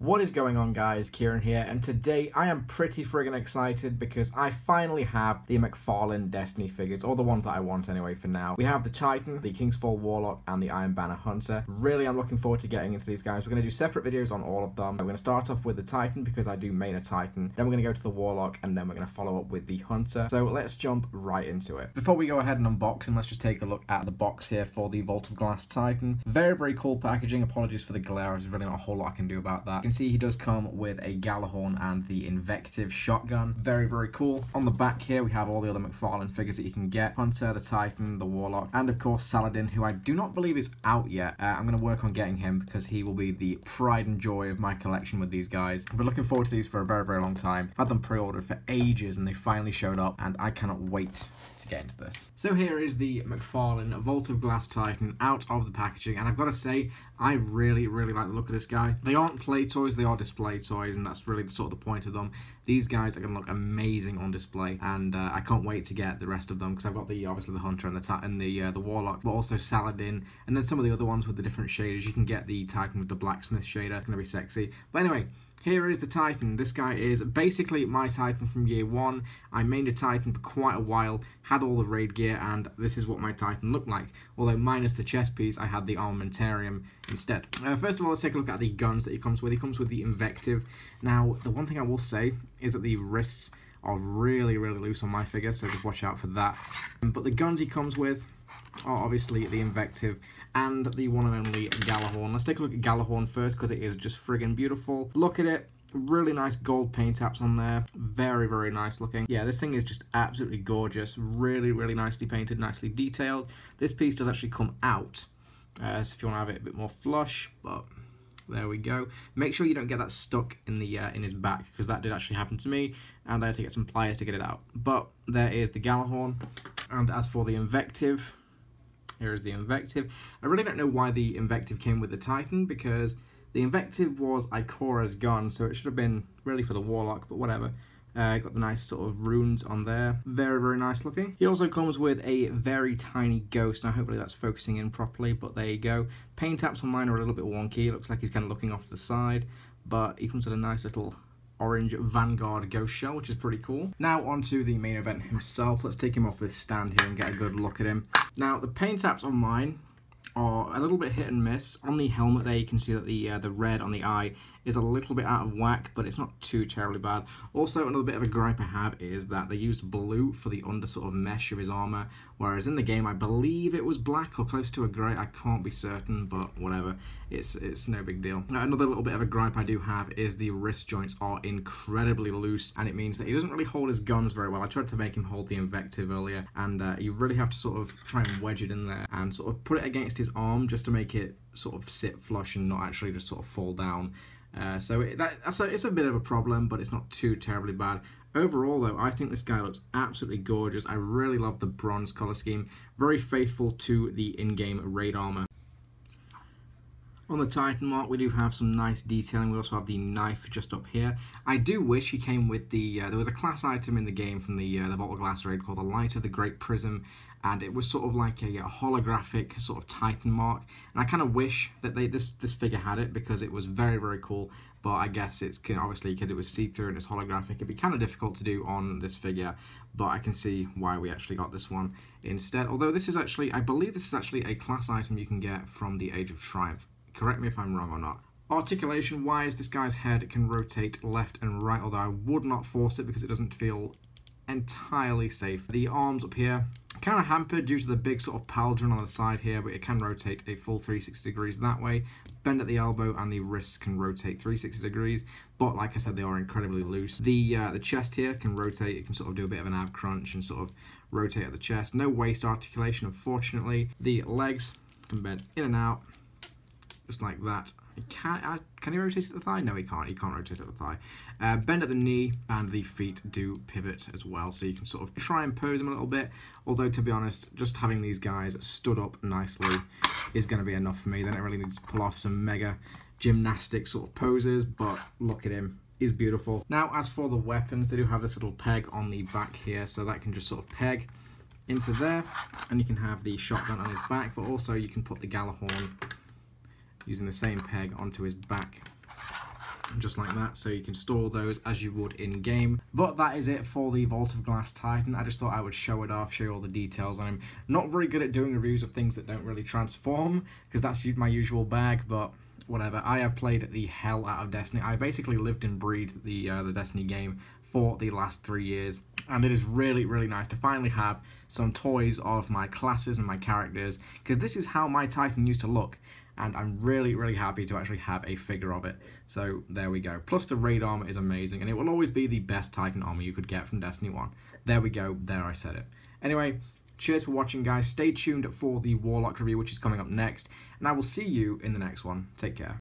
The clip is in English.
What is going on guys, Kieran here, and today I am pretty friggin' excited because I finally have the McFarlane Destiny figures, or the ones that I want anyway for now. We have the Titan, the King's Fall Warlock, and the Iron Banner Hunter. Really I'm looking forward to getting into these guys. We're to do separate videos on all of them. We're to start off with the Titan because I do main a Titan, then we're to go to the Warlock, and then we're to follow up with the Hunter. So let's jump right into it. Before we go ahead and unbox them, let's just take a look at the box here for the Vault of Glass Titan. Very, very cool packaging. Apologies for the glare, there's really not a whole lot I can do about that. Can see he does come with a Gjallarhorn and the Invective shotgun. Very, very cool. On the back here, we have all the other McFarlane figures that you can get. Hunter, the Titan, the Warlock, and of course Saladin, who I do not believe is out yet. Uh, I'm going to work on getting him because he will be the pride and joy of my collection with these guys. I've been looking forward to these for a very, very long time. I've had them pre-ordered for ages and they finally showed up and I cannot wait to get into this. So here is the McFarlane Vault of Glass Titan out of the packaging and I've got to say I really really like the look of this guy. They aren't play toys, they are display toys and that's really sort of the point of them. These guys are going to look amazing on display and uh, I can't wait to get the rest of them because I've got the obviously the Hunter and the and the uh, the Warlock but also Saladin and then some of the other ones with the different shaders. You can get the Titan with the Blacksmith shader, it's going to be sexy. But anyway, here is the Titan. This guy is basically my Titan from year one. I mained a Titan for quite a while, had all the raid gear, and this is what my Titan looked like. Although minus the chest piece, I had the Armamentarium instead. Uh, first of all, let's take a look at the guns that he comes with. He comes with the Invective. Now, the one thing I will say is that the wrists are really, really loose on my figure, so just watch out for that. But the guns he comes with are obviously the Invective and the one and only Gjallarhorn. Let's take a look at Gjallarhorn first because it is just friggin' beautiful. Look at it. Really nice gold paint apps on there. Very, very nice looking. Yeah, this thing is just absolutely gorgeous. Really, really nicely painted, nicely detailed. This piece does actually come out. Uh, so if you want to have it a bit more flush, but there we go. Make sure you don't get that stuck in the uh, in his back because that did actually happen to me and I had to get some pliers to get it out. But there is the Gjallarhorn. And as for the Invective, here is the Invective. I really don't know why the Invective came with the Titan, because the Invective was Ikora's gun, so it should have been really for the Warlock, but whatever. Uh, got the nice sort of runes on there. Very, very nice looking. He also comes with a very tiny ghost. Now, hopefully that's focusing in properly, but there you go. Paint taps on mine are a little bit wonky. It looks like he's kind of looking off to the side, but he comes with a nice little orange Vanguard Ghost Shell, which is pretty cool. Now onto the main event himself. Let's take him off this stand here and get a good look at him. Now the paint apps on mine are a little bit hit and miss. On the helmet there you can see that the uh, the red on the eye is a little bit out of whack, but it's not too terribly bad. Also, another bit of a gripe I have is that they used blue for the under sort of mesh of his armor, whereas in the game I believe it was black or close to a grey. I can't be certain, but whatever. It's it's no big deal. Another little bit of a gripe I do have is the wrist joints are incredibly loose, and it means that he doesn't really hold his guns very well. I tried to make him hold the invective earlier, and uh, you really have to sort of try and wedge it in there and sort of put it against his arm just to make it sort of sit flush and not actually just sort of fall down. Uh, so it, that, a, it's a bit of a problem, but it's not too terribly bad. Overall, though, I think this guy looks absolutely gorgeous. I really love the bronze color scheme. Very faithful to the in-game raid armor. On the Titan mark, we do have some nice detailing. We also have the knife just up here. I do wish he came with the... Uh, there was a class item in the game from the, uh, the of Glass raid called the Light of the Great Prism, and it was sort of like a, a holographic sort of Titan mark. And I kind of wish that they this this figure had it because it was very very cool. But I guess it's obviously because it was see-through and it's holographic, it'd be kind of difficult to do on this figure. But I can see why we actually got this one instead. Although this is actually, I believe this is actually a class item you can get from the Age of Triumph. Correct me if I'm wrong or not. Articulation wise, this guy's head can rotate left and right, although I would not force it because it doesn't feel entirely safe. The arms up here, kind of hampered due to the big sort of pauldron on the side here, but it can rotate a full 360 degrees that way. Bend at the elbow and the wrists can rotate 360 degrees, but like I said, they are incredibly loose. The uh, the chest here can rotate, it can sort of do a bit of an ab crunch and sort of rotate at the chest. No waist articulation, unfortunately. The legs can bend in and out, just like that. Can, uh, can he rotate at the thigh? No, he can't. He can't rotate at the thigh. Uh, bend at the knee, and the feet do pivot as well, so you can sort of try and pose them a little bit. Although, to be honest, just having these guys stood up nicely is going to be enough for me. They don't really need to pull off some mega gymnastic sort of poses, but look at him. He's beautiful. Now, as for the weapons, they do have this little peg on the back here, so that can just sort of peg into there, and you can have the shotgun on his back, but also you can put the Gjallarhorn using the same peg onto his back just like that, so you can store those as you would in game. But that is it for the Vault of Glass Titan. I just thought I would show it off, show you all the details and i'm Not very good at doing reviews of things that don't really transform, because that's my usual bag, but whatever. I have played the hell out of Destiny. I basically lived and breathed the uh, the Destiny game for the last three years, and it is really really nice to finally have some toys of my classes and my characters because this is how my Titan used to look. And I'm really, really happy to actually have a figure of it. So there we go. Plus the raid armor is amazing, and it will always be the best Titan armor you could get from Destiny 1. There we go. There I said it. Anyway, cheers for watching, guys. Stay tuned for the Warlock review, which is coming up next, and I will see you in the next one. Take care.